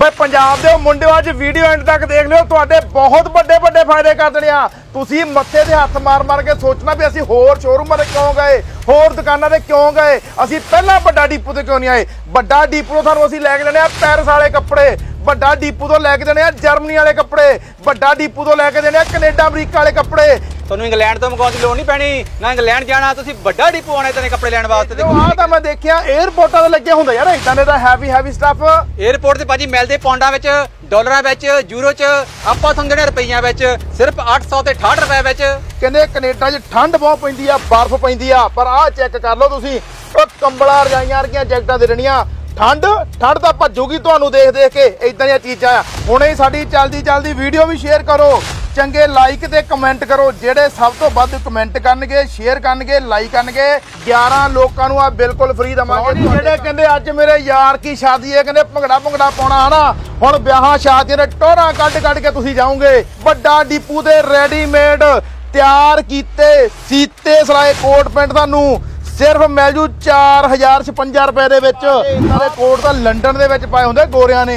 ਬਈ ਪੰਜਾਬ ਦੇ ਉਹ ਮੁੰਡਿਓ, ਅੱਜ ਵੀਡੀਓ ਐਂਡ ਤੱਕ ਦੇਖ ਲਿਓ, ਤੁਹਾਡੇ ਬਹੁਤ ਵੱਡੇ ਵੱਡੇ ਫਾਇਦੇ ਕਰ ਦੇਣੇ ਆ। ਤੁਸੀਂ ਮੱਥੇ ਤੇ ਹੱਥ ਮਾਰ ਮਾਰ ਕੇ ਸੋਚਣਾ ਵੀ ਅਸੀਂ ਹੋਰ ਸ਼ੋਰੂਮਾਂ ਤੇ ਕਿਉਂ ਗਏ, ਹੋਰ ਦੁਕਾਨਾਂ ਤੇ ਕਿਉਂ ਗਏ? ਅਸੀਂ ਪਹਿਲਾਂ ਵੱਡਾ ਡੀਪੂ ਤੇ ਕਿਉਂ ਨਹੀਂ ਆਏ? ਵੱਡਾ ਡੀਪੂ ਤੋਂ ਤੁਹਾਨੂੰ ਅਸੀਂ ਲੈ ਕੇ ਲੈਣੇ ਆ ਪੈਰਸ ਵਾਲੇ ਕੱਪੜੇ। ਵੱਡਾ ਡੀਪੂ ਤੋਂ ਲੈ ਕੇ ਦੇਣੇ ਆ ਜਰਮਨੀ ਵਾਲੇ ਕੱਪੜੇ ਵੱਡਾ ਡੀਪੂ ਤੋਂ ਲੈ ਕੇ ਦੇਣੇ ਆ ਕੈਨੇਡਾ ਅਮਰੀਕਾ ਵਾਲੇ ਕੱਪੜੇ। ਤੁਹਾਨੂੰ ਇੰਗਲੈਂਡ ਤੋਂ ਮੰਗਵਾਉਣ ਦੀ ਲੋੜ ਨਹੀਂ ਪੈਣੀ ਨਾ ਇੰਗਲੈਂਡ ਜਾਣਾ ਤੁਸੀਂ ਵੱਡਾ ਡੀਪੂ ਆਉਣਾ ਇਤਨੇ ਕੱਪੜੇ ਲੈਣ ਵਾਸਤੇ ਦੇਖੋ ਆਹ ਤਾਂ ਮੈਂ ਦੇਖਿਆ 에어ਪੋਰਟਾਂ ਤੇ ਲੱਗੇ ਹੁੰਦਾ ਯਾਰ ਇਦਾਂ ਦੇ ਤਾਂ ਹੈਵੀ ਹੈਵੀ ਸਟੱਫ 에어ਪੋਰਟ ਤੇ ਭਾਜੀ ਮਿਲਦੇ ਪੌਂਡਾਂ ਵਿੱਚ ਡਾਲਰਾਂ ਵਿੱਚ ਯੂਰੋ 'ਚ ਆਪਾਂ ਤੁਹਾਨੂੰ ਦੇਣੇ ਰੁਪਈਆਂ ਵਿੱਚ ਸਿਰਫ 800 ਤੇ 68 ਰੁਪਏ ਵਿੱਚ। ਕਹਿੰਦੇ ਕੈਨੇਡਾ 'ਚ ਠੰਡ ਬਹੁਤ ਪੈਂਦੀ ਆ ਬਰਫ਼ ਪੈਂਦੀ ਆ ਪਰ ਆਹ ਚੈੱਕ ਕਰ ਲਓ ਤੁਸੀਂ ਉਹ ਕੰਬਲਾਂ ਰਜਾਈਆਂ ਵਰਗੀਆਂ ਜੈਕਟਾਂ ਦੇ ਰਣੀਆਂ ਠੰਡ? ਠੰਡ ਤਾਂ ਭੱਜੂਗੀ ਤੁਹਾਨੂੰ ਦੇਖ ਦੇਖ ਕੇ ਇਦਾਂ ਦੀਆਂ ਚੀਜ਼ਾਂ ਆ। ਹੁਣੇ ਹੀ ਸਾਡੀ ਚੱਲਦੀ ਚੱਲਦੀ ਵੀਡੀਓ ਵੀ ਸ਼ੇਅਰ ਕਰੋ। ਚੰਗੇ ਲਾਈਕ ਤੇ ਕਮੈਂਟ ਕਰੋ। ਜਿਹੜੇ ਸਭ ਤੋਂ ਵੱਧ ਕਮੈਂਟ ਕਰਨਗੇ ਸ਼ੇਅਰ ਕਰਨਗੇ ਲਾਈਕ ਕਰਨਗੇ 11 ਲੋਕਾਂ ਨੂੰ ਆ ਬਿਲਕੁਲ ਫ੍ਰੀ ਦਵਾਂਗੇ। ਜਿਹੜੇ ਕਹਿੰਦੇ ਅੱਜ ਮੇਰੇ ਯਾਰ ਕੀ ਸ਼ਾਦੀ ਹੈ ਕਹਿੰਦੇ ਭੰਗੜਾ ਭੰਗੜਾ ਪਾਉਣਾ ਹਨਾ? ਹੁਣ ਵਿਆਹਾਂ ਸ਼ਾਦੀਆਂ ਦੇ ਟੋਰਾਂ ਕੱਢ ਕੱਢ ਕੇ ਤੁਸੀਂ ਜਾਓਗੇ। ਵੱਡਾ ਡੀਪੂ ਦੇ ਰੈਡੀਮੇਡ ਤਿਆਰ ਕੀਤੇ ਸੀਤੇ ਸਲਾਏ ਕੋਟ ਪੈਂਟ ਤੁਹਾਨੂੰ। ਸਿਰਫ ਮਿਲ ਜੂ 4056 ਰੁਪਏ ਦੇ ਵਿੱਚ। ਇਹਨਾਂ ਦੇ ਕੋਟ ਤਾਂ ਲੰਡਨ ਦੇ ਵਿੱਚ ਪਾਏ ਹੁੰਦੇ ਗੋਰਿਆਂ ਨੇ।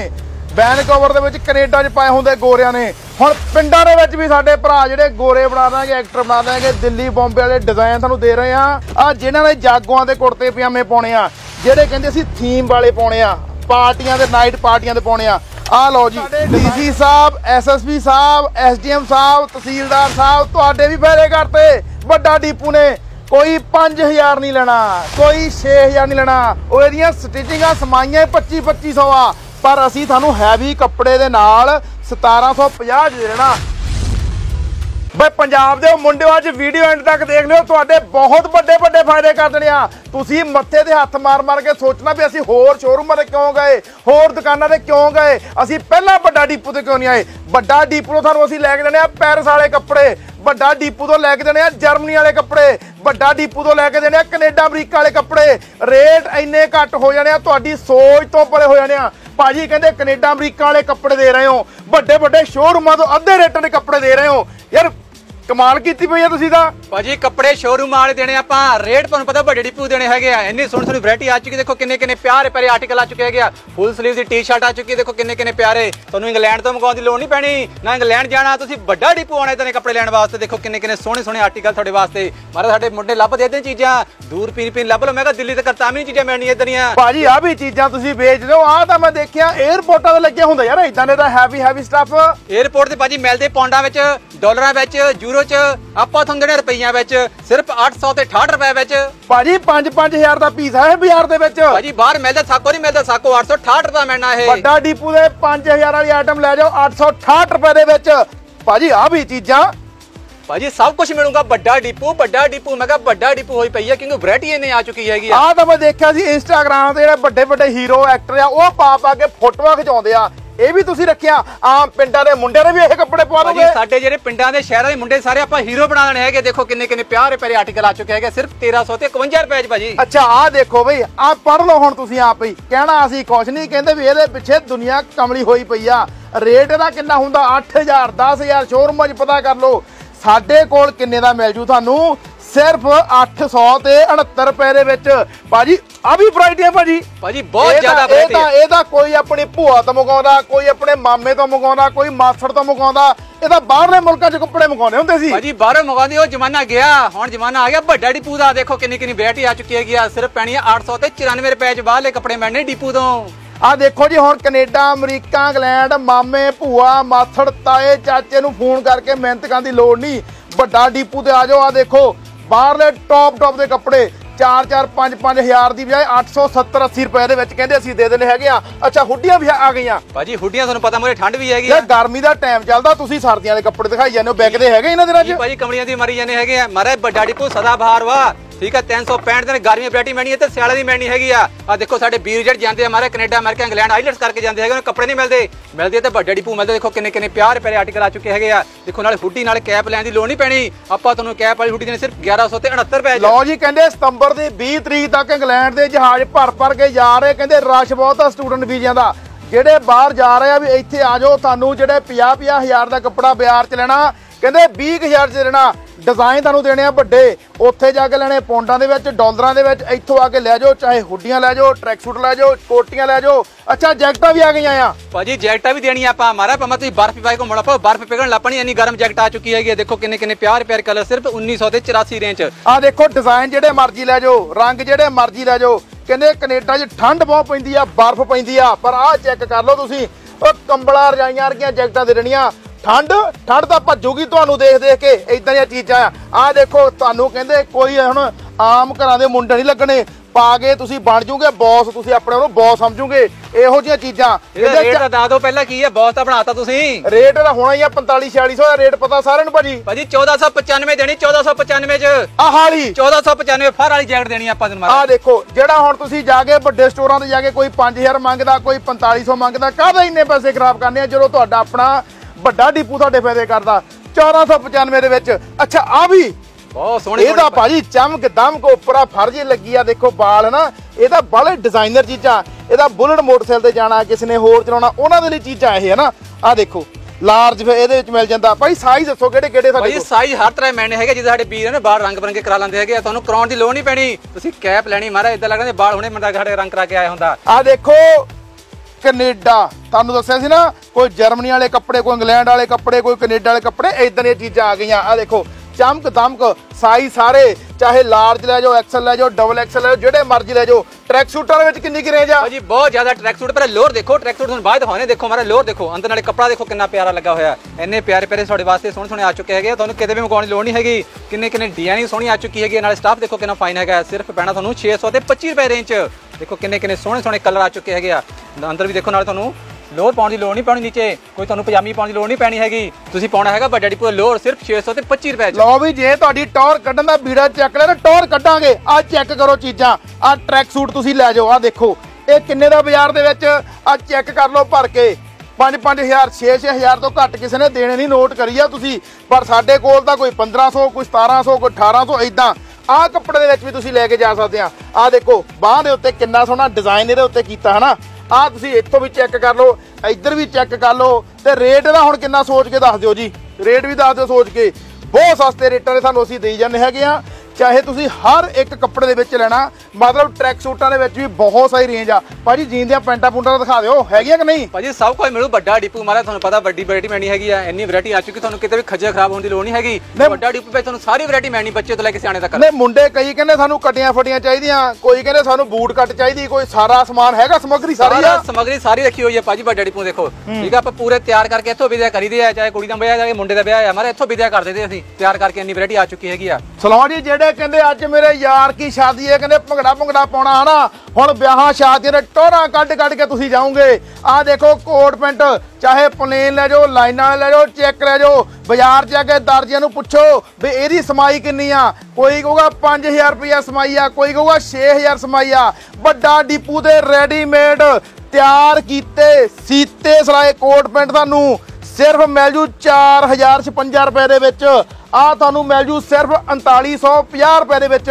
ਵੈਨਕੂਵਰ ਦੇ ਵਿੱਚ ਕੈਨੇਡਾ 'ਚ ਪਾਏ ਹੁੰਦੇ ਗੋਰਿਆਂ ਨੇ। ਹੁਣ ਪਿੰਡਾਂ ਦੇ ਵਿੱਚ ਵੀ ਸਾਡੇ ਭਰਾ ਜਿਹੜੇ ਗੋਰੇ ਬਣਾ ਦਾਂਗੇ ਐਕਟਰ ਬਣਾ ਦਾਂਗੇ ਦਿੱਲੀ ਬੰਬੇ ਵਾਲੇ ਡਿਜ਼ਾਈਨ ਤੁਹਾਨੂੰ ਦੇ ਰਹੇ ਆ ਆ ਜਿਨ੍ਹਾਂ ਨੇ ਜਾਗੋਆਂ ਦੇ ਕੁੜਤੇ ਪਜਾਮੇ ਪਾਉਣੇ ਆ ਜਿਹੜੇ ਕਹਿੰਦੇ ਅਸੀਂ ਥੀਮ ਵਾਲੇ ਪਾਉਣੇ ਆ ਪਾਰਟੀਆਂ ਦੇ ਨਾਈਟ ਪਾਰਟੀਆਂ ਦੇ ਪਾਉਣੇ ਆ। ਆ ਲਓ ਜੀ ਡੀਸੀ ਸਾਹਿਬ ਐਸਐਸਪੀ ਸਾਹਿਬ ਐਸਡੀਐਮ ਸਾਹਿਬ ਤਹਿਸੀਲਦਾਰ ਸਾਹਿਬ ਤੁਹਾਡੇ ਵੀ ਫਾਇਦੇ ਕਰਤੇ। ਵੱਡਾ ਡੀਪੂ ਨੇ ਕੋਈ 5000 ਨਹੀਂ ਲੈਣਾ, ਕੋਈ 6000 ਨਹੀਂ ਲੈਣਾ। ਉਹ ਇਹਦੀਆਂ ਸਟਿਚਿੰਗਾਂ ਸਮਾਈਆਂ 25 2500 ਆ। ਪਰ ਅਸੀਂ ਤੁਹਾਨੂੰ ਹੈਵੀ ਕੱਪੜੇ ਦੇ ਨਾਲ 1750 ਦੇ ਦੇਣਾ। ਬਈ ਪੰਜਾਬ ਦੇ ਉਹ ਮੁੰਡਿਓ ਅੱਜ ਵੀਡੀਓ ਐਂਡ ਤੱਕ ਦੇਖ ਲਿਓ, ਤੁਹਾਡੇ ਬਹੁਤ ਵੱਡੇ ਵੱਡੇ ਫਾਇਦੇ ਕਰ ਦੇਣੇ ਆ। ਤੁਸੀਂ ਮੱਥੇ ਤੇ ਹੱਥ ਮਾਰ ਮਾਰ ਕੇ ਸੋਚਣਾ ਵੀ ਅਸੀਂ ਹੋਰ ਸ਼ੋਰੂਮਾਂ ਤੇ ਕਿਉਂ ਗਏ, ਹੋਰ ਦੁਕਾਨਾਂ ਤੇ ਕਿਉਂ ਗਏ? ਅਸੀਂ ਪਹਿਲਾਂ ਵੱਡਾ ਡੀਪੂ ਤੇ ਕਿਉਂ ਨਹੀਂ ਆਏ? ਵੱਡਾ ਡੀਪੂ ਤੋਂ ਤੁਹਾਨੂੰ ਅਸੀਂ ਲੈ ਕੇ ਦੇਣੇ ਆ ਪੈਰਸ ਵਾਲੇ ਕੱਪੜੇ। ਵੱਡਾ ਡੀਪੂ ਤੋਂ ਲੈ ਕੇ ਦੇਣੇ ਆ ਜਰਮਨੀ ਵਾਲੇ ਕੱਪੜੇ, ਵੱਡਾ ਡੀਪੂ ਤੋਂ ਲੈ ਕੇ ਦੇਣੇ ਆ ਕੈਨੇਡਾ, ਅਮਰੀਕਾ ਵਾਲੇ ਕੱਪੜੇ। ਰੇਟ ਇੰਨੇ ਘੱਟ ਹੋ ਜਾਣੇ ਆ, ਤੁਹਾਡੀ ਸੋਚ ਤੋਂ ਪਰੇ ਹੋ ਜਾਣੇ ਆ। ਭਾਜੀ ਕਹਿੰਦੇ ਕੈਨੇਡਾ, ਅਮਰੀਕਾ ਵਾਲੇ ਕੱਪੜੇ ਦੇ ਰਹੇ ਹੋ। ਵੱਡੇ ਵੱਡੇ ਸ਼ੋਰੂਮਾਂ ਤੋਂ ਅੱਧੇ ਰੇਟਾਂ ਦੇ ਕੱਪੜੇ ਦੇ ਰਹੇ ਹੋ। ਯਾਰ ਕਮਾਲ ਕੀਤੀ ਪਈ ਆ ਤੁਸੀਂ ਤਾਂ। ਭਾਜੀ ਕੱਪੜੇ ਸ਼ੋਰੂਮ ਵਾਲੇ ਦੇਣੇ ਆਪਾਂ। ਰੇਟ ਤੁਹਾਨੂੰ ਪਤਾ ਵੱਡੇ ਡਿਪੂ ਦੇਣੇ ਹੈਗੇ ਆ। ਇੰਨੀ ਸੋਹਣੀ ਸੋਹਣੀ ਵੈਰਾਈਟੀ ਆ ਚੁੱਕੀ ਦੇਖੋ ਕਿੰਨੇ ਕਿੰਨੇ ਪਿਆਰੇ ਪਿਆਰੇ ਆਰਟੀਕਲ ਆ ਚੁੱਕੇ ਹੈਗੇ ਆ। ਫੁੱਲ ਸਲੀਵ ਦੀ ਟੀ-ਸ਼ਰਟ ਆ ਚੁੱਕੀ ਦੇਖੋ ਕਿੰਨੇ ਕਿੰਨੇ ਪਿਆਰੇ। ਤੁਹਾਨੂੰ ਇੰਗਲੈਂਡ ਤੋਂ ਮੰਗਵਾਉਣ ਦੀ ਲੋੜ ਨਹੀਂ ਪੈਣੀ। ਨਾ ਇੰਗਲੈਂਡ ਜਾਣਾ ਤੁਸੀਂ ਵੱਡਾ ਡਿਪੂ ਆਉਣਾ ਇਦਾਂ ਕੱਪੜੇ ਲੈਣ ਵਾਸਤੇ। ਦੇਖੋ ਕਿੰਨੇ ਕਿੰਨੇ ਸੋਹਣੇ ਸੋਹਣੇ ਆਰਟੀਕਲ ਤੁਹਾਡੇ ਵਾਸਤੇ। ਮਾਰਾ ਸਾਡੇ ਮੁੰਡੇ ਲੱਭ ਦੇ ਇਦਾਂ ਚੀਜ਼ਾਂ। ਦੂਰ ਪੀਰ ਪੀਰ ਲੱਭ ਲਓ। ਮੈਂ ਕਿਹਾ ਦਿੱਲੀ ਤੱਕ ਤਾਂ ਵੀ ਚੀਜ਼ਾਂ ਮਿਲਣੀਆਂ ਇਦਾਂ ਦੀਆਂ। ਭਾਜੀ ਆ ਵੀ ਚੀਜ਼ਾਂ ਤੁਸੀਂ ਵੇਚ ਰਹੇ ਹੋ ਆ ਤਾਂ ਮੈਂ ਦੇਖਿਆ 에어ਪੋਰਟਾਂ ਤੇ ਲੱਗੇ ਹੁੰਦਾ ਯਾਰ। ਇਦਾਂ ਦੇ ਤਾਂ ਹੈਵੀ ਹੈਵੀ ਸਟੱਫ 에어ਪੋਰਟ ਤੇ ਭਾਜੀ ਮਿਲਦੇ ਪੌਂਡਾਂ ਵਿੱਚ ਡਾਲਰਾਂ ਵਿੱਚ ਯੂਰੋ 'ਚ ਆਪਾਂ ਤੁਹਾਨੂੰ ਦੇਣੇ ਰੁਪਈਆਂ ਵਿੱਚ ਸਿਰਫ 800 ਤੇ 68 ਰੁਪਏ ਵਿੱਚ ਭਾਜੀ 5-5000 ਦਾ ਪੀਸ ਹੈ ਬਾਜ਼ਾਰ ਦੇ ਵਿੱਚ। ਭਾਜੀ ਬਾਹਰ ਮਿਲਦਾ ਸਾਕੋ ਨਹੀਂ ਮਿਲਦਾ ਸਾਕੋ 868 ਰੁਪਏ ਮਿਲਣਾ ਇਹ। ਵੱਡਾ ਡੀਪੂ ਦੇ 5000 ਵਾਲੀ ਆਈਟਮ ਲੈ ਜਾਓ 868 ਰੁਪਏ ਦੇ ਵਿੱਚ। ਭਾਜੀ ਆ ਵੀ ਚੀਜ਼ਾਂ। ਭਾਜੀ ਸਭ ਕੁਝ ਮਿਲੂਗਾ ਵੱਡਾ ਡਿਪੂ ਵੱਡਾ ਡਿਪੂ ਮੈਂ ਕਿਹਾ ਵੱਡਾ ਡਿਪੂ ਹੋਈ ਪਈ ਹੈ ਕਿਉਂਕਿ ਵੈਰਾਈਟੀ ਇਹਨੇ ਆ ਚੁੱਕੀ ਹੈਗੀ ਆ। ਆ ਤਾਂ ਮੈਂ ਦੇਖਿਆ ਸੀ ਇੰਸਟਾਗ੍ਰam ਤੇ ਜਿਹੜੇ ਵੱਡੇ ਵੱਡੇ ਹੀਰੋ ਐਕਟਰ ਆ ਉਹ ਪਾ ਪਾ ਕੇ ਫੋਟੋਆਂ ਖਿਚਾਉਂਦੇ ਆ। ਇਹ ਵੀ ਤੁਸੀਂ ਰੱਖਿਆ? ਆਮ ਪਿੰਡਾਂ ਦੇ ਮੁੰਡਿਆਂ ਨੇ ਵੀ ਇਹ ਕੱਪੜੇ ਪਵਾ ਦੋਗੇ? ਸਾਡੇ ਜਿਹੜੇ ਪਿੰਡਾਂ ਦੇ ਸ਼ਹਿਰਾਂ ਦੇ ਮੁੰਡੇ ਸਾਰੇ ਆਪਾਂ ਹੀਰੋ ਬਣਾ ਲੈਣੇ ਹੈਗੇ। ਦੇਖੋ ਕਿੰਨੇ ਕਿੰਨੇ ਪਿਆਰੇ ਪਿਆਰੇ ਆਰਟੀਕਲ ਆ ਚੁੱਕੇ ਹੈਗੇ। ਸਿਰਫ 1300 ਤੇ 51 ਰੁਪਏ ਚ ਭਾਜੀ। ਅੱਛਾ ਆ ਦੇਖੋ ਬਈ ਆ ਪੜ੍ਹ ਲਓ ਹੁਣ ਤੁਸੀਂ ਆਪ ਹੀ। ਕਹਿਣਾ ਅਸੀਂ ਕੁਛ ਨਹੀਂ ਕਹਿੰਦੇ ਵੀ ਇਹਦੇ ਪਿੱਛੇ ਦੁਨੀਆ ਕਮਲੀ ਹੋਈ ਪਈ ਆ। ਰੇਟ ਇਹਦਾ ਕਿੰਨਾ ਹੁੰਦਾ? 8000 10000 ਸ਼ੋਰੂਮਾਂ 'ਚ ਪਤਾ ਕਰ ਲਓ। ਸਾਡੇ ਕੋਲ ਕਿੰਨੇ ਦਾ ਮਿਲ ਜੂ ਤੁਹਾਨੂੰ? ਸਿਰਫ 800 ਤੇ 69 ਰੁਪਏ ਦੇ ਵਿੱਚ। ਭਾਜੀ ਆ ਵੀ ਵੈਰਾਈਟੀ ਹੈ ਭਾਜੀ। ਭਾਜੀ ਬਹੁਤ ਜ਼ਿਆਦਾ ਇਹ ਵੈਰਾਈਟੀ ਤਾਂ ਇਹ ਤਾਂ ਕੋਈ ਆਪਣੀ ਭੂਆ ਤੋਂ ਮੰਗਾਉਂਦਾ ਕੋਈ ਆਪਣੇ ਮਾਮੇ ਤੋਂ ਮੰਗਾਉਂਦਾ ਕੋਈ ਮਾਸੜ ਤੋਂ ਮੰਗਾਉਂਦਾ। ਇਹ ਤਾਂ ਬਾਹਰਲੇ ਮੁਲਕਾਂ 'ਚ ਕੱਪੜੇ ਮੰਗਾਉਂਦੇ ਹੁੰਦੇ ਸੀ। ਭਾਜੀ ਬਾਹਰੋਂ ਮੰਗਾਉਂਦੇ ਉਹ ਜ਼ਮਾਨਾ ਗਿਆ। ਹੁਣ ਜ਼ਮਾਨਾ ਆ ਗਿਆ। ਵੱਡਾ ਡਿਪੂ ਦਾ ਦੇਖੋ ਕਿੰਨੀ ਕਿੰਨੀ ਵੈਰਾਈਟੀ ਆ ਚੁੱਕੀ ਹੈਗੀ ਆ। ਸਿਰਫ ਪੈਣੀ ਆ 800 ਤੇ 94 ਰੁਪਏ ਚ ਬਾਹਰਲੇ ਕੱਪੜੇ ਮਿਲਣੇ ਡਿਪੂ ਤੋਂ। ਆ ਦੇਖੋ ਜੀ ਹੁਣ ਕੈਨੇਡਾ ਅਮਰੀਕਾ ਇੰਗਲੈਂਡ ਮਾਮੇ ਭੂਆ ਮਾਥੜ ਤਾਏ ਚਾਚੇ ਨੂੰ ਫੋਨ ਕਰਕੇ ਮਿਹਨਤ ਕਰਨ ਦੀ ਲੋੜ ਨਹੀਂ। ਵੱਡਾ ਡੀਪੂ ਤੇ ਆ ਜਾਓ ਆ ਦੇਖੋ। ਬਾਹਰਲੇ ਟੌਪ ਟੌਪ ਦੇ ਕੱਪੜੇ 4 4 5 5 ਹਜ਼ਾਰ ਦੀ ਬਜਾਏ 870 80 ਰੁਪਏ ਦੇ ਵਿੱਚ ਕਹਿੰਦੇ ਅਸੀਂ ਦੇ ਦੇਣੇ ਹੈਗੇ ਆ। ਅੱਛਾ ਹੁੱਡੀਆਂ ਵੀ ਆ ਗਈਆਂ। ਭਾਜੀ ਹੁੱਡੀਆਂ ਤੁਹਾਨੂੰ ਪਤਾ ਮੋਰੇ ਠੰਡ ਵੀ ਹੈਗੀ ਆ। ਗਰਮੀ ਦਾ ਟਾਈਮ ਚੱਲਦਾ ਤੁਸੀਂ ਸਰਦੀਆਂ ਦੇ ਕੱਪੜੇ ਦਿਖਾਈ ਜਾਂਦੇ ਹੋ ਵਿਕਦੇ ਹੈਗੇ ਇਹਨਾਂ ਦਿਨਾਂ 'ਚ ਭਾਜੀ ਕਮਲੀਆਂ ਦੀ ਮਰੀ ਜਾਂਦੇ ਹੈਗੇ ਆ। ਮਾਰੇ ਵੱਡਾ ਡਿਪੂ ਸਦਾ ਬਹਾਰ ਵਾ। ਠੀਕ ਹੈ 365 ਦਿਨ ਗਰਮੀ ਵੈਰਾਈਟੀ ਮੈਣੀ ਹੈ ਤੇ ਸਿਆਲੇ ਦੀ ਮੈਣੀ ਹੈਗੀ ਆ। ਆ ਦੇਖੋ, ਸਾਡੇ ਵੀਰ ਜਿਹੜੇ ਜਾਂਦੇ ਆ ਮਾਰੇ, ਕੈਨੇਡਾ, ਅਮਰੀਕਾ, ਇੰਗਲੈਂਡ ਆਈਲੈਂਡਸ ਕਰਕੇ ਜਾਂਦੇ ਹੈਗੇ, ਉਹਨਾਂ ਕੱਪੜੇ ਨਹੀਂ ਮਿਲਦੇ। ਮਿਲਦੇ ਤੇ ਵੱਡੇ ਡਿਪੂ ਮਿਲਦੇ ਦੇਖੋ ਕਿੰਨੇ ਕਿੰਨੇ ਪਿਆਰ ਪਿਆਰੇ ਆਰਟੀਕਲ ਆ ਚੁੱਕੇ ਹੈਗੇ ਆ। ਦੇਖੋ, ਨਾਲੇ ਹੁੱਡੀ, ਨਾਲ ਕੈਪ ਲੈਣ ਦੀ ਲੋੜ ਨਹੀਂ ਪੈਣੀ। ਆਪਾਂ ਤੁਹਾਨੂੰ ਕੈਪ ਵਾਲੀ ਹੁੱਡੀ ਦੇਣੀ ਸਿਰਫ 1100 ਤੇ 69 ਰੁਪਏ ਲਓ ਜੀ, ਕਹਿੰਦੇ ਸਤੰਬਰ ਦੀ 20 ਤਰੀਕ ਤੱਕ ਇੰਗਲੈਂਡ ਦੇ ਜਹਾਜ਼ ਭਰ ਭਰ ਕੇ ਜਾ ਰਹੇ ਕਹਿੰਦੇ ਰਸ਼ ਬਹੁਤ ਆ ਸਟੂਡੈਂਟ ਵੀਜ਼ਿਆਂ ਦਾ। ਜਿਹੜੇ ਬਾਹਰ ਜਾ ਰਹੇ ਆ ਵੀ ਇੱਥੇ ਆ ਜਾਓ, ਤੁਹਾਨੂੰ ਜਿਹੜੇ 50 50 ਹਜ਼ਾਰ ਦਾ ਕੱਪੜਾ ਬਾਜ਼ਾਰ ਚ ਲੈਣਾ ਕਹਿੰਦੇ 20000 ਚ ਦੇਣਾ ਡਿਜ਼ਾਈਨ ਤੁਹਾਨੂੰ ਦੇਣੇ ਆ ਵੱਡੇ ਉੱਥੇ ਜਾ ਕੇ ਲੈਣੇ ਪੌਂਡਾਂ ਦੇ ਵਿੱਚ ਡਾਲਰਾਂ ਦੇ ਵਿੱਚ ਇੱਥੋਂ ਆ ਕੇ ਲੈ ਜਾਓ ਚਾਹੇ ਹੁੱਡੀਆਂ ਲੈ ਜਾਓ ਟਰੈਕ ਸੂਟ ਲੈ ਜਾਓ ਕੋਟੀਆਂ ਲੈ ਜਾਓ। ਅੱਛਾ ਜੈਕਟਾਂ ਵੀ ਆ ਗਈਆਂ ਆ। ਭਾਜੀ ਜੈਕਟਾਂ ਵੀ ਦੇਣੀ ਆਪਾਂ। ਮਾਰਾ ਪਮਾ ਤੁਸੀਂ ਬਰਫ ਪਾਈ ਘੁੰਮਣਾ ਪਓ ਬਰਫ ਪਿਘਲਣ ਲੱਪਣੀ ਇੰਨੀ ਗਰਮ ਜੈਕਟ ਆ ਚੁੱਕੀ ਹੈਗੀ ਦੇਖੋ ਕਿੰਨੇ ਕਿੰਨੇ ਪਿਆਰ ਪਿਆਰ ਕਲਰ ਸਿਰਫ 1900 ਤੇ 84 ਰੇਂਜ ਚ ਆ ਦੇਖੋ ਡਿਜ਼ਾਈਨ ਜਿਹੜੇ ਮਰਜ਼ੀ ਲੈ ਜਾਓ ਰੰਗ ਜਿਹੜੇ ਮਰਜ਼ੀ ਲੈ ਜਾਓ। ਕਹਿੰਦੇ ਕੈਨੇਡਾ 'ਚ ਠੰਡ ਬਹੁਤ ਪੈਂਦੀ ਆ ਬਰਫ਼ ਪੈਂਦੀ ਆ ਪਰ ਆਹ ਚੈੱਕ ਕਰ ਲਓ ਤੁਸੀਂ। ਉਹ ਕੰਬਲਾਂ ਰਜਾਈਆਂ ਵਰਗੀਆਂ ਜੈਕਟਾਂ ਦੇ ਰਣੀਆਂ ਠੰਡ ਠੰਡ ਤਾਂ ਭੱਜੂਗੀ ਤੁਹਾਨੂੰ ਦੇਖ ਦੇਖ ਕੇ ਇਦਾਂ ਦੀਆਂ ਚੀਜ਼ਾਂ ਆ। ਦੇਖੋ ਤੁਹਾਨੂੰ ਕਹਿੰਦੇ ਕੋਈ ਹੁਣ ਆਮ ਘਰਾਂ ਦੇ ਮੁੰਡੇ ਨਹੀਂ ਲੱਗਣੇ। ਪਾ ਕੇ ਤੁਸੀਂ ਬਣ ਜੂਗੇ ਬੌਸ ਤੁਸੀਂ ਆਪਣੇ ਉਹਨੂੰ ਬੌਸ ਸਮਝੂਗੇ। ਇਹੋ ਜਿਹੀਆਂ ਚੀਜ਼ਾਂ। ਇਹਦਾ ਰੇਟ ਤਾਂ ਦੱਸ ਦਿਓ ਪਹਿਲਾਂ ਕੀ ਹੈ ਬਹੁਤ ਤਾਂ ਬਣਾਤਾ ਤੁਸੀਂ। ਰੇਟ ਦਾ ਹੋਣਾ ਹੀ ਆ 45 4600 ਦਾ ਰੇਟ ਪਤਾ ਸਾਰਿਆਂ ਨੂੰ ਭਾਜੀ। ਭਾਜੀ 1495 ਦੇਣੀ 1495 ਚ। ਆਹ ਹਾਲੀ 1495 ਫਰ ਵਾਲੀ ਜੈਕਟ ਦੇਣੀ ਆਪਾਂ ਤੁਹਾਨੂੰ ਆ ਦੇਖੋ ਜਿਹੜਾ ਹੁਣ ਤੁਸੀਂ ਜਾ ਕੇ ਵੱਡੇ ਸਟੋਰਾਂ ਤੇ ਜਾ ਕੇ ਕੋਈ 5000 ਮੰਗਦਾ ਕੋਈ 4500 ਮੰਗਦਾ ਕਾਹਦਾ ਇੰਨੇ ਪੈਸੇ ਖਰਾਬ ਕਰਨੇ ਆ? ਜਦੋਂ ਤੁਹਾਡਾ ਆਪਣਾ ਵੱਡਾ ਡਿਪੂ ਤੁਹਾਡੇ ਫਾਇਦੇ ਕਰਦਾ 1495 ਦੇ ਵਿੱਚ। ਅੱਛਾ ਆ ਵੀ। ਬਹੁਤ ਸੋਹਣੀ ਇਹਦਾ ਭਾਜੀ ਚਮਕ ਦਮਕ ਉੱਪਰਾ ਫਰਜੀ ਲੱਗੀ ਆ ਦੇਖੋ ਬਾਲ ਨਾ ਇਹਦਾ ਬਾਲੇ ਡਿਜ਼ਾਈਨਰ ਚੀਜ਼ਾਂ ਇਹਦਾ ਬੁਲਟ ਮੋਟਰਸਾਈਕਲ ਤੇ ਜਾਣਾ ਕਿਸੇ ਨੇ ਹੋਰ ਚਲਾਉਣਾ ਉਹਨਾਂ ਦੇ ਲਈ ਚੀਜ਼ਾਂ ਇਹ ਹੈ ਨਾ ਆ ਦੇਖੋ ਲਾਰਜ ਫਿਰ ਇਹਦੇ ਵਿੱਚ ਮਿਲ ਜਾਂਦਾ। ਭਾਈ ਸਾਈਜ਼ ਦੱਸੋ ਕਿਹੜੇ ਕਿਹੜੇ ਸਾਡੇ ਕੋਲ? ਸਾਈਜ਼ ਹਰ ਤਰ੍ਹਾਂ ਮੈਨੇ ਹੈਗੇ ਜਿੱਦਾਂ ਸਾਡੇ ਵੀਰ ਨੇ ਬਾਹਰ ਰੰਗ ਬਰੰਗੇ ਕਰਾ ਲੈਂਦੇ ਹੈਗੇ ਆ, ਤੁਹਾਨੂੰ ਕਰਾਉਣ ਦੀ ਲੋੜ ਨਹੀਂ ਪੈਣੀ। ਤੁਸੀਂ ਕੈਪ ਲੈਣੀ ਮਾਰਾ ਇਦਾਂ ਲੱਗਦਾ ਬਾਲ ਹੁਣੇ ਮੁੰਡਾ ਸਾਡੇ ਰੰਗ ਕਰਾ ਕੇ ਆਇਆ ਹੁੰਦਾ। ਆ ਦੇਖੋ ਕੈਨੇਡਾ। ਤੁਹਾਨੂੰ ਦੱਸਿਆ ਸੀ ਨਾ, ਕੋਈ ਜਰਮਨੀ ਵਾਲੇ ਕੱਪੜੇ, ਕੋਈ ਇੰਗਲੈਂਡ ਵਾਲੇ ਕੱਪੜੇ, ਕੋਈ ਕੈਨੇਡਾ ਵਾਲੇ ਕੱਪੜੇ ਇਦਾਂ ਦੀਆਂ ਚੀਜ਼ਾਂ ਆ ਗਈਆਂ। ਆ ਦੇਖੋ ਚਮਕ ਦਮਕ ਸਾਈ ਸਾਰੇ ਚਾਹੇ ਲਾਰਜ ਲੈ ਜਾਓ ਐਕਸਲ ਲੈ ਜਾਓ ਡਬਲ ਐਕਸਲ ਲੈ ਜਾਓ, ਜਿਹੜੇ ਮਰਜ਼ੀ ਲੈ ਜਾਓ ਟਰੈਕ ਸੂਟਾਂ ਦੇ ਵਿੱਚ ਕਿੰਨੀ ਕੀ ਰੇਂਜ ਆ? ਭਾਜੀ, ਬਹੁਤ ਜ਼ਿਆਦਾ ਟਰੈਕ ਸੂਟ ਪਰ ਲੋਰ ਦੇਖੋ ਟਰੈਕ ਸੂਟ ਤੁਹਾਨੂੰ ਬਾਅਦ ਦਿਖਾਉਣੇ ਦੇਖੋ ਮਾਰਾ ਲੋਰ ਦੇਖੋ, ਅੰਦਰ ਨਾਲੇ ਕੱਪੜਾ ਦੇਖੋ ਕਿੰਨਾ ਪਿਆਰਾ ਲੱਗਾ ਹੋਇਆ ਇੰਨੇ ਪਿਆਰੇ ਪਿਆਰੇ ਤੁਹਾਡੇ ਵਾਸਤੇ ਸੋਹਣੇ ਸੋਹਣੇ ਆ ਚੁੱਕੇ ਹੈਗੇ ਤੁਹਾਨੂੰ ਕਿਤੇ ਵੀ ਮੰਗਵਾਉਣ ਦੀ ਲੋੜ ਨਹੀਂ ਹੈਗੀ। ਕਿੰਨੇ ਕਿੰਨੇ ਡਿਜ਼ਾਈਨ ਸੋਹਣੀ ਆ ਚੁੱਕੀ ਹੈਗੀ ਨਾਲੇ ਸਟਾਫ ਦੇਖੋ ਕਿੰਨਾ ਫਾਈਨ ਹੈਗਾ ਸਿਰਫ ਪੈਣਾ ਤੁਹਾਨੂੰ 600 ਤੇ 25 ਰੁਪਏ ਰੇਂਜ ਚ ਦੇਖੋ ਕਿੰਨੇ ਕਿੰਨੇ ਸੋਹਣੇ ਸੋਹਣੇ ਕਲਰ ਆ ਚੁੱਕੇ ਹੈਗੇ ਆ। ਅੰਦਰ ਵੀ ਦੇਖੋ, ਨਾਲੇ ਤੁਹਾਨੂੰ ਲੋਰ ਪਾਉਣ ਦੀ ਲੋੜ ਨਹੀਂ ਪੈਣੀ ਨੀਚੇ। ਕੋਈ ਤੁਹਾਨੂੰ ਪਜਾਮੀ ਪਾਉਣ ਦੀ ਲੋੜ ਨਹੀਂ ਪੈਣੀ ਹੈਗੀ। ਤੁਸੀਂ ਪਾਉਣਾ ਹੈਗਾ ਵੱਡਾ ਡਿਪੂ ਲੋਰ ਸਿਰਫ 600 ਤੇ 25 ਰੁਪਏ ਚ। ਲਓ ਵੀ ਜੇ ਤੁਹਾਡੀ ਟੌਰ ਕੱਢਣ ਦਾ ਬੀੜਾ ਚੱਕ ਲੈ ਟੌਰ ਕੱਢਾਂਗੇ। ਆ ਚੈੱਕ ਕਰੋ ਚੀਜ਼ਾਂ। ਆ ਟਰੈਕ ਸੂਟ ਤੁਸੀਂ ਲੈ ਜਾਓ। ਆ ਦੇਖੋ, ਇਹ ਕਿੰਨੇ ਦਾ ਬਾਜ਼ਾਰ ਦੇ ਵਿੱਚ ਆ ਚੈੱਕ ਕਰ ਲਓ ਭਰ ਕੇ। 5-5000 6-6000 ਤੋਂ ਘੱਟ ਕਿਸੇ ਨੇ ਦੇਣੇ ਨਹੀਂ। ਨੋਟ ਕਰੀ ਆ ਤੁਸੀਂ। ਪਰ ਸਾਡੇ ਕੋਲ ਤਾਂ ਕੋਈ 1500 ਕੋਈ 1700 ਕੋਈ 1800 ਇਦਾਂ ਆਹ ਕੱਪੜੇ ਦੇ ਵਿੱਚ ਵੀ ਤੁਸੀਂ ਲੈ ਕੇ ਜਾ ਸਕਦੇ ਆ। ਆ ਦੇਖੋ, ਬਾਹ ਦੇ ਉੱਤੇ ਕਿੰਨਾ ਸੋਹਣਾ ਡਿਜ਼ਾਈਨ ਇਹਦੇ ਉੱਤੇ ਕੀਤਾ, ਹਨਾ? ਆ ਤੁਸੀਂ ਇੱਥੋਂ ਵੀ ਚੈੱਕ ਕਰ ਲਓ, ਇੱਧਰ ਵੀ ਚੈੱਕ ਕਰ ਲਓ, ਤੇ ਰੇਟ ਦਾ ਹੁਣ ਕਿੰਨਾ ਸੋਚ ਕੇ ਦੱਸ ਦਿਓ ਜੀ। ਰੇਟ ਵੀ ਦੱਸ ਦਿਓ ਸੋਚ ਕੇ। ਬਹੁਤ ਸਸਤੇ ਰੇਟਾਂ ਦੇ ਸਾਨੂੰ ਅਸੀਂ ਦੇਈ ਜਾਂਦੇ ਹੈਗੇ ਆ। ਚਾਹੇ ਤੁਸੀਂ ਹਰ ਇੱਕ ਕੱਪੜੇ ਦੇ ਵਿੱਚ ਲੈਣਾ ਮਤਲਬ ਟਰੈਕ ਸੂਟਾਂ ਦੇ ਵਿੱਚ ਵੀ ਬਹੁਤ ਸਾਰੀ ਰੇਂਜ ਆ। ਭਾਜੀ ਜੀਨ ਦੀਆਂ ਪੈਂਟਾਂ ਪੁੰਟਾਂ ਦਿਖਾ ਦਿਓ ਹੈਗੀਆਂ ਕਿ ਨਹੀਂ? ਭਾਜੀ ਸਭ ਕੁਝ ਮਿਲੂ ਵੱਡਾ ਡਿਪੂ ਮਾਰਾ ਤੁਹਾਨੂੰ ਪਤਾ ਵੱਡੀ ਵੈਰਾਈਟੀ ਮਿਲਣੀ ਹੈਗੀ ਆ ਇੰਨੀ ਵੈਰਾਈਟੀ ਆ ਚੁੱਕੀ ਤੁਹਾਨੂੰ ਕਿਤੇ ਵੀ ਖੱਜਲ ਖਰਾਬ ਹੋਣ ਦੀ ਲੋੜ ਨਹੀਂ ਹੈਗੀ। ਨਹੀਂ। ਵੱਡਾ ਡਿਪੂ ਵਿੱਚ ਤੁਹਾਨੂੰ ਸਾਰੀ ਵੈਰਾਈਟੀ ਮਿਲਣੀ ਬੱਚੇ ਤੋਂ ਲੈ ਕੇ ਸਿਆਣੇ ਤੱਕ। ਨੇ ਮੁੰਡੇ ਕਈ ਕਹਿੰਦੇ ਸਾਨੂੰ ਕਟੀਆਂ ਫਟੀਆਂ ਚਾਹੀਦੀਆਂ ਕੋਈ ਕਹਿੰਦੇ ਸਾਨੂੰ ਬੂਟ ਕੱਟ ਚਾਹੀਦੀ ਕੋਈ ਸਾਰਾ ਸਮਾਨ ਹੈਗਾ ਸਮੱਗਰੀ ਸਾਰੀ ਆ? ਸਮਗਰੀ ਸਾਰੀ ਰੱਖੀ ਹੋਈ ਹੈ ਭਾਜੀ ਵੱਡਾ ਡਿਪੂ ਦੇਖੋ। ਠੀਕ ਆ ਆਪਾਂ ਪੂਰੇ ਤਿਆਰ ਕਰਕੇ ਇੱਥੋਂ ਵਿਦਿਆ ਕਰੀਦੇ ਆ ਚਾਹੇ ਕੁੜੀ ਦਾ ਵਿਆਹ ਚਾਹੇ ਮੁੰਡੇ ਦਾ ਵਿਆਹ ਆ ਮਾਰੇ ਇੱਥੋਂ ਵਿਦਿਆ ਕਰ ਦਿੰਦੇ ਅਸੀਂ ਤਿਆਰ ਕਰਕੇ ਇੰਨੀ ਵੈਰਾਈਟੀ ਆ ਚੁੱਕੀ ਹੈਗੀ ਆ। ਸਲੋ ਜੀ ਜਿਹੜੇ ਕਹਿੰਦੇ ਅੱਜ ਮੇਰੇ ਯਾਰ ਕੀ ਸ਼ਾਦੀ ਹੈ? ਕਹਿੰਦੇ ਭੰਗੜਾ ਭੰਗੜਾ ਪਾਉਣਾ ਹਨਾ। ਹੁਣ ਵਿਆਹਾਂ ਸ਼ਾਦੀਆਂ ਦੇ ਟੋਰਾਂ ਕੱਢ ਕੱਢ ਕੇ ਤੁਸੀਂ ਜਾਓਗੇ। ਆਹ ਦੇਖੋ ਕੋਟ ਪੈਂਟ, ਚਾਹੇ ਪਲੇਨ ਲੈ ਜਾਓ, ਲਾਈਨਾਂ ਲੈ ਜਾਓ, ਚੈੱਕ ਲੈ ਜਾਓ, ਬਾਜ਼ਾਰ 'ਚ ਜਾ ਕੇ ਦਰਜੀਆਂ ਨੂੰ ਪੁੱਛੋ ਵੀ ਇਹਦੀ ਸਮਾਈ ਕਿੰਨੀ ਆ। ਕੋਈ ਕਹੂਗਾ 5000 ਰੁਪਇਆ ਸਮਾਈ ਆ, ਕੋਈ ਕਹੂਗਾ 6000 ਸਮਾਈ ਆ। ਵੱਡਾ ਡਿਪੂ ਦੇ ਰੈਡੀਮੇਡ ਤਿਆਰ ਕੀਤੇ ਸੀਤੇ ਸਲਾਏ ਕੋਟ ਪੈਂਟ ਤੁਹਾਨੂੰ। ਸਿਰਫ ਮਿਲ ਜੂ 4056 ਰੁਪਏ ਦੇ ਵਿੱਚ। ਆ ਤੁਹਾਨੂੰ ਮਿਲ ਜੂ ਸਿਰਫ 3950 ਰੁਪਏ ਦੇ ਵਿੱਚ।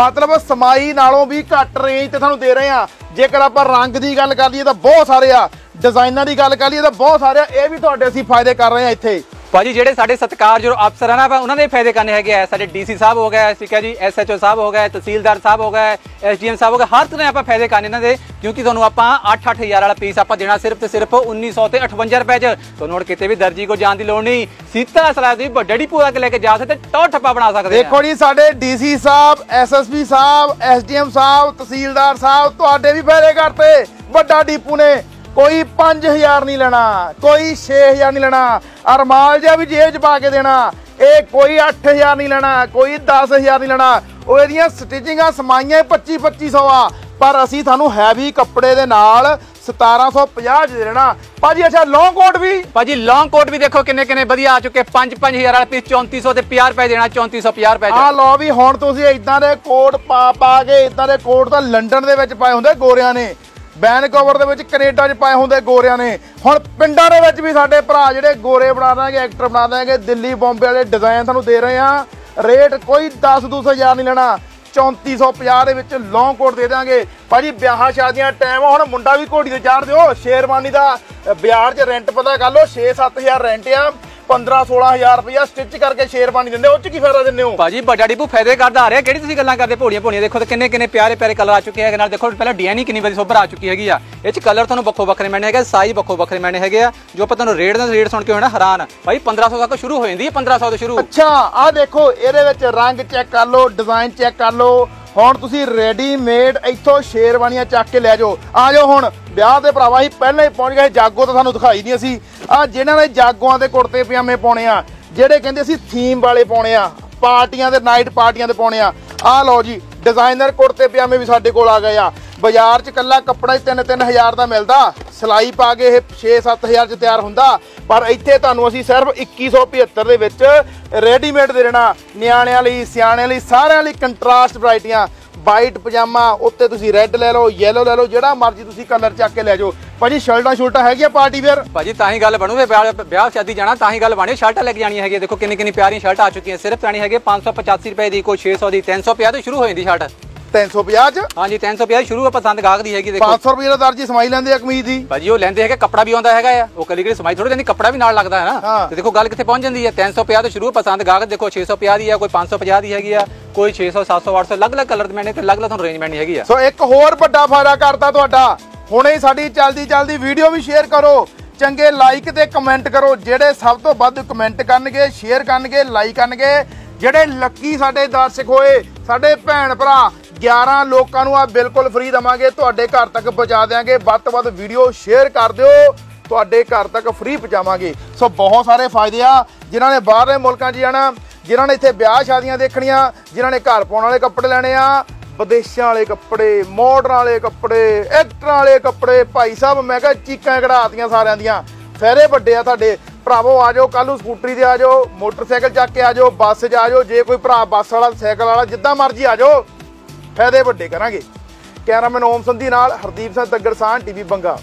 ਮਤਲਬ ਸਮਾਈ ਨਾਲੋਂ ਵੀ ਘੱਟ ਰੇਂਜ ਤੇ ਤੁਹਾਨੂੰ ਦੇ ਰਹੇ ਆ ਜੇਕਰ ਆਪਾਂ ਰੰਗ ਦੀ ਗੱਲ ਕਰ ਲਈਏ ਤਾਂ ਬਹੁਤ ਸਾਰੇ ਆ। ਡਿਜ਼ਾਈਨਾਂ ਦੀ ਗੱਲ ਕਰ ਲਈਏ ਤਾਂ ਬਹੁਤ ਸਾਰੇ ਆ। ਇਹ ਵੀ ਤੁਹਾਡੇ ਅਸੀਂ ਫਾਇਦੇ ਕਰ ਰਹੇ ਆ ਇੱਥੇ। ਭਾਜੀ, ਜਿਹੜੇ ਸਾਡੇ ਸਤਿਕਾਰਯੋਗ ਅਫਸਰ ਹਨ ਆਪਾਂ ਉਹਨਾਂ ਦੇ ਫਾਇਦੇ ਕਰਨੇ ਹੈਗੇ ਆ। ਸਾਡੇ ਡੀਸੀ ਸਾਹਿਬ ਹੋ ਗਏ, ਠੀਕ ਹੈ ਜੀ, ਐਸਐਚਓ ਸਾਹਿਬ ਹੋ ਗਏ, ਤਹਿਸੀਲਦਾਰ ਸਾਹਿਬ ਹੋ ਗਏ, ਐਸਡੀਐਮ ਸਾਹਿਬ ਹੋ ਗਏ, ਹਰ ਤਰ੍ਹਾਂ ਆਪਾਂ ਫਾਇਦੇ ਕਰਨੇ ਇਹਨਾਂ ਦੇ, ਕਿਉਂਕਿ ਤੁਹਾਨੂੰ ਆਪਾਂ 8-8000 ਵਾਲਾ ਪੀਸ ਆਪਾਂ ਦੇਣਾ ਸਿਰਫ ਤੇ ਸਿਰਫ 1900 ਤੇ 58 ਰੁਪਏ ਚ। ਤੁਹਾਨੂੰ ਹੁਣ ਕਿਤੇ ਵੀ ਦਰਜੀ ਕੋ ਜਾਣ ਦੀ ਲੋੜ ਨਹੀਂ, ਸੀਤਾ ਸਲਾਹ ਦੀ ਵੱਡਾ ਡੀ ਪੂਰਾ ਲੈ ਕੇ ਜਾ ਸਕਦੇ, ਟੌਰ ਠੱਪਾ ਬਣਾ ਸਕਦੇ ਆ। ਦੇਖੋ ਜੀ, ਸਾਡੇ ਡੀਸੀ ਸਾਹਿਬ, ਐਸਐਸਪੀ ਸਾਹਿਬ, ਐਸਡੀਐਮ ਸਾਹਿਬ, ਤਹਿਸੀਲਦਾਰ ਸਾਹਿਬ, ਤੁਹਾਡੇ ਵੀ ਫਾਇਦੇ ਕਰਤੇ, ਵੱਡਾ ਡੀਪੂ ਨੇ। ਕੋਈ 5000 ਨਹੀਂ ਲੈਣਾ ਕੋਈ 6000 ਨਹੀਂ ਲੈਣਾ। ਅਰਮਾਲ ਜਿਹਾ ਵੀ ਜੇਬ 'ਚ ਪਾ ਕੇ ਦੇਣਾ ਇਹ ਕੋਈ 8000 ਨਹੀਂ ਲੈਣਾ ਕੋਈ 10000 ਨਹੀਂ ਲੈਣਾ। ਉਹ ਇਹਦੀਆਂ ਸਟਿਚਿੰਗਾਂ ਸਮਾਈਆਂ 25 2500 ਆ। ਪਰ ਅਸੀਂ ਤੁਹਾਨੂੰ ਹੈਵੀ ਕੱਪੜੇ ਦੇ ਨਾਲ 1750 ਚ ਦੇ ਦੇਣਾ। ਭਾਜੀ ਅੱਛਾ ਲੌਂਗ ਕੋਟ ਵੀ? ਭਾਜੀ ਲੌਂਗ ਕੋਟ ਵੀ ਦੇਖੋ ਕਿੰਨੇ ਕਿੰਨੇ ਵਧੀਆ ਆ ਚੁੱਕੇ। 5-5000 ਵਾਲਾ ਪੀਸ 3400 ਤੇ 50 ਰੁਪਏ ਦੇਣਾ 3450 ਰੁਪਏ ਆ ਲਓ ਵੀ ਹੁਣ ਤੁਸੀਂ ਇਦਾਂ ਦੇ ਕੋਟ ਪਾ ਪਾ ਕੇ ਇਦਾਂ ਦੇ ਕੋਟ ਤਾਂ ਲੰਡਨ ਦੇ ਵਿੱਚ ਪਾਏ ਹੁੰਦੇ ਗੋਰਿਆਂ ਨੇ। ਵੈਨਕੂਵਰ ਦੇ ਵਿੱਚ ਕੈਨੇਡਾ 'ਚ ਪਾਏ ਹੁੰਦੇ ਗੋਰਿਆਂ ਨੇ। ਹੁਣ ਪਿੰਡਾਂ ਦੇ ਵਿੱਚ ਵੀ ਸਾਡੇ ਭਰਾ ਜਿਹੜੇ ਗੋਰੇ ਬਣਾ ਦਾਂਗੇ ਐਕਟਰ ਬਣਾ ਦਾਂਗੇ ਦਿੱਲੀ ਬੰਬੇ ਵਾਲੇ ਡਿਜ਼ਾਈਨ ਤੁਹਾਨੂੰ ਦੇ ਰਹੇ ਆ ਰੇਟ ਕੋਈ 10 ਹਜ਼ਾਰ ਨਹੀਂ ਲੈਣਾ। 3450 ਦੇ ਵਿੱਚ ਲੌਂਗ ਕੋਟ ਦੇ ਦਾਂਗੇ ਭਾਜੀ ਵਿਆਹਾਂ ਸ਼ਾਦੀਆਂ ਟਾਈਮ ਹੁਣ ਮੁੰਡਾ ਵੀ ਘੋੜੀ ਤੇ ਚਾੜ ਦਿਓ। ਸ਼ੇਰਵਾਨੀ ਦਾ ਅ, 'ਚ ਰੈਂਟ ਪਤਾ ਕਰ ਲਓ 6-7000 ਰੈਂਟ ਆ। 15 16000 ਰੁਪਇਆ ਸਟਿਚ ਕਰਕੇ ਸ਼ੇਰਵਾਨੀ ਦਿੰਦੇ ਉਹ ਚ ਕੀ ਫਾਇਦਾ ਦਿੰਦੇ ਹੋ? ਭਾਜੀ ਵੱਡਾ ਡਿਪੂ ਫਾਇਦੇ ਕਰਦਾ ਆ ਰਿਹਾ ਕਿਹੜੀ ਤੁਸੀਂ ਗੱਲਾਂ ਕਰਦੇ ਭੋਲੀਆਂ ਭੋਲੀਆਂ ਦੇਖੋ ਤੇ ਕਿੰਨੇ ਕਿੰਨੇ ਪਿਆਰੇ ਪਿਆਰੇ ਕਲਰ ਆ ਚੁੱਕੇ ਹੈਗੇ ਨਾਲ ਦੇਖੋ ਪਹਿਲਾਂ ਡਿਜ਼ਾਈਨ ਕਿੰਨੀ ਵਧੀਆ ਸੋਬਰ ਆ ਚੁੱਕੀ ਹੈਗੀ ਆ। ਇਹ ਚ ਕਲਰ ਤੁਹਾਨੂੰ ਵੱਖੋ ਵੱਖਰੇ ਮਿਲਣੇ ਹੈਗੇ ਸਾਈਜ਼ ਵੱਖੋ ਵੱਖਰੇ ਮਿਲਣੇ ਹੈਗੇ ਆ ਜੋ ਆਪਾਂ ਤੁਹਾਨੂੰ ਰੇਟ ਦਾ ਰੇਟ ਸੁਣ ਕੇ ਹੋਣਾ ਹੈਰਾਨ। ਭਾਈ 1500 ਤੱਕ ਸ਼ੁਰੂ ਹੋ ਜਾਂਦੀ ਹੈ 1500 ਤੋਂ ਸ਼ੁਰੂ। ਅੱਛਾ ਆਹ ਦੇਖੋ ਇਹਦੇ ਵਿੱਚ ਰੰਗ ਚੈੱਕ ਕਰ ਲਓ ਡਿਜ਼ਾਈਨ ਚੈੱਕ ਕਰ ਲਓ ਹੁਣ ਤੁਸੀਂ ਰੈਡੀਮੇਡ ਇੱਥੋਂ ਸ਼ੇਰਵਾਨੀਆਂ ਚੱਕ ਕੇ ਲੈ ਜਾਓ। ਆ ਜਾਓ ਹੁਣ, ਵਿਆਹ ਦੇ ਭਰਾਵਾ, ਅਸੀਂ ਪਹਿਲਾਂ ਹੀ ਪਹੁੰਚ ਗਏ ਜਾਗੋ ਤਾਂ ਸਾਨੂੰ ਦਿਖਾਈ ਨਹੀਂ ਅਸੀਂ। ਆ ਜਿਨ੍ਹਾਂ ਨੇ ਜਾਗੋਆਂ ਦੇ ਕੁੜਤੇ ਪਜਾਮੇ ਪਾਉਣੇ ਆ, ਜਿਹੜੇ ਕਹਿੰਦੇ ਅਸੀਂ ਥੀਮ ਵਾਲੇ ਪਾਉਣੇ ਆ, ਪਾਰਟੀਆਂ ਦੇ ਨਾਈਟ ਪਾਰਟੀਆਂ ਦੇ ਪਾਉਣੇ ਆ। ਆਹ ਲਓ ਜੀ ਡਿਜ਼ਾਈਨਰ ਕੁੜਤੇ ਪਜਾਮੇ ਵੀ ਸਾਡੇ ਕੋਲ ਆ ਗਏ ਆ। ਬਾਜ਼ਾਰ 'ਚ ਕੱਲਾ ਕੱਪੜਾ ਹੀ 3-3000 ਦਾ ਮਿਲਦਾ। ਸਿਲਾਈ ਪਾ ਕੇ ਇਹ 6-7000 'ਚ ਤਿਆਰ ਹੁੰਦਾ। ਪਰ ਇੱਥੇ ਤੁਹਾਨੂੰ ਅਸੀਂ ਸਿਰਫ 2175 ਦੇ ਵਿੱਚ ਰੈਡੀਮੇਡ ਦੇ ਦੇਣਾ। ਨਿਆਣਿਆਂ ਲਈ, ਸਿਆਣਿਆਂ ਲਈ ਸਾਰਿਆਂ ਲਈ ਕੰਟਰਾਸਟ ਵੈਰਾਈਟੀਆਂ ਵਾਈਟ ਪਜਾਮਾ ਉੱਤੇ ਤੁਸੀਂ ਰੈੱਡ ਲੈ ਲਓ ਯੈਲੋ ਲੈ ਲਓ ਜਿਹੜਾ ਮਰਜ਼ੀ ਤੁਸੀਂ ਕਲਰ ਚੱਕ ਕੇ ਲੈ ਜਾਓ। ਭਾਜੀ ਸ਼ਰਟਾਂ ਸ਼ੂਟਾਂ ਹੈਗੀਆਂ ਪਾਰਟੀ ਵੇਅਰ ਭਾਜੀ ਤਾਂ ਹੀ ਗੱਲ ਬਣੂ ਫੇ ਵਿਆਹ ਸ਼ਾਦੀ ਜਾਣਾ ਤਾਂ ਹੀ ਗੱਲ ਬਣੀ। ਸ਼ਰਟਾਂ ਲੈ ਕੇ ਜਾਣੀਆਂ ਹੈਗੀਆਂ। ਦੇਖੋ ਕਿੰਨੀ ਕਿੰਨੀ ਪਿਆਰੀਆਂ ਸ਼ਰਟਾਂ ਆ ਚੁੱਕੀਆਂ। ਸਿਰਫ ਪੈਣੀ ਹੈਗੇ 585 ਰੁਪਏ ਦੀ ਕੋਈ 600 ਦੀ 350 ਤੋਂ ਸ਼ੁਰੂ ਹੋ ਜਾਂਦੀ ਸ਼ਰਟ। 350 ਚ? ਹਾਂਜੀ 350 ਸ਼ੁਰੂ ਆ ਪਸੰਦ ਗਾਹਕ ਦੀ ਹੈਗੀ ਦੇਖੋ। 500 ਰੁਪਏ ਦਾ ਦਰਜੀ ਸਮਾਈ ਲੈਂਦੇ ਆ ਕਮੀਜ਼ ਦੀ। ਭਾਜੀ ਉਹ ਲੈਂਦੇ ਹੈਗੇ ਕੱਪੜਾ ਵੀ ਆਉਂਦਾ ਹੈਗਾ ਆ। ਉਹ ਕਲੀ ਕਲੀ ਸਮਾਈ ਥੋੜੀ ਜਾਂਦੀ ਕੱਪੜਾ ਵੀ ਨਾਲ ਲੱਗਦਾ ਹੈ ਨਾ। ਤੇ ਦੇਖੋ ਗੱਲ ਕਿੱਥੇ ਪਹੁੰਚ ਜਾਂਦੀ ਹੈ 350 ਤੋਂ ਸ਼ੁਰੂ ਪਸੰਦ ਗਾਹਕ ਦੇਖੋ 650 ਦੀ ਹੈ ਕੋਈ 550 ਦੀ ਹੈਗੀ ਆ। ਕੋਈ 600 700 800 ਅਲੱਗ-ਅਲੱਗ ਕਲਰ ਦੇ ਮੈਨੇ ਅਲੱਗ-ਅਲੱਗ ਤੁਹਾਨੂੰ ਰੇਂਜ ਹੈਗੀ ਆ। ਸੋ ਇੱਕ ਹੋਰ ਵੱਡਾ ਫਾਇਦਾ ਕਰਤਾ ਤੁਹਾਡਾ। ਹੁਣੇ ਹੀ ਸਾਡੀ ਚੱਲਦੀ ਚੱਲਦੀ ਵੀਡੀਓ ਵੀ ਸ਼ੇਅਰ ਕਰੋ। ਚੰਗੇ ਲਾਈਕ ਤੇ ਕਮੈਂਟ ਕਰੋ। ਜਿਹੜੇ ਸਭ ਤੋਂ ਵੱਧ ਕਮੈਂਟ ਕਰਨਗੇ ਸ਼ੇਅਰ ਕਰਨਗੇ ਲਾਈਕ ਕਰਨਗੇ, ਜਿਹੜੇ ਲੱਕੀ ਸਾਡੇ ਦਰਸ਼ਕ ਹੋਏ, ਸਾਡੇ ਭੈਣ ਭਰਾ 11 ਲੋਕਾਂ ਨੂੰ ਆ ਬਿਲਕੁਲ ਫ੍ਰੀ ਦਵਾਂਗੇ, ਤੁਹਾਡੇ ਘਰ ਤੱਕ ਪਹੁੰਚਾ ਦਿਆਂਗੇ। ਵੱਧ ਤੋਂ ਵੱਧ ਵੀਡੀਓ ਸ਼ੇਅਰ ਕਰ ਦਿਓ। ਤੁਹਾਡੇ ਘਰ ਤੱਕ ਫ੍ਰੀ ਪਹੁੰਚਾਵਾਂਗੇ। ਸੋ ਬਹੁਤ ਸਾਰੇ ਫਾਇਦੇ ਆ, ਜਿਨ੍ਹਾਂ ਨੇ ਬਾਹਰਲੇ ਮੁਲਕਾਂ 'ਚ ਜਾਣਾ ਜਿਨ੍ਹਾਂ ਨੇ ਇੱਥੇ ਵਿਆਹ ਸ਼ਾਦੀਆਂ ਦੇਖਣੀਆਂ, ਜਿਨ੍ਹਾਂ ਨੇ ਘਰ ਪਾਉਣ ਵਾਲੇ ਕੱਪੜੇ ਲੈਣੇ ਆ, ਵਿਦੇਸ਼ਾਂ ਵਾਲੇ ਕੱਪੜੇ ਮਾਡਰਨ ਵਾਲੇ ਕੱਪੜੇ ਐਕਟਰਾਂ ਵਾਲੇ ਕੱਪੜੇ, ਭਾਈ ਸਾਹਿਬ, ਮੈਂ ਕਿਹਾ ਚੀਕਾਂ ਕਢਾਤੀਆਂ ਸਾਰਿਆਂ ਦੀਆਂ। ਫੇਰੇ ਵੱਡੇ ਆ ਤੁਹਾਡੇ। ਭਰਾਵੋ, ਆ ਜਾਓ ਕੱਲ ਨੂੰ ਸਕੂਟਰੀ ਤੇ ਆ ਜਾਓ, ਮੋਟਰਸਾਈਕਲ ਚੱਕ ਕੇ ਆ ਜਾਓ, ਬੱਸ 'ਚ ਆ ਜਾਓ, ਜੇ ਕੋਈ ਭਰਾ ਬੱਸ ਵਾਲਾ, ਸਾਈਕਲ ਵਾਲਾ, ਜਿੱਦਾਂ ਮਰਜ਼ੀ ਆ ਜਾਓ। ਫਾਇਦੇ ਵੱਡੇ ਕਰਾਂਗੇ। ਕੈਮਰਾਮੈਨ ਓਮ ਸੰਧੀ ਨਾਲ ਹਰਦੀਪ ਸਿੰਘ ਤੱਗੜਸਾਨ ਸਾਹ ਟੀਵੀ ਬੰਗਾ।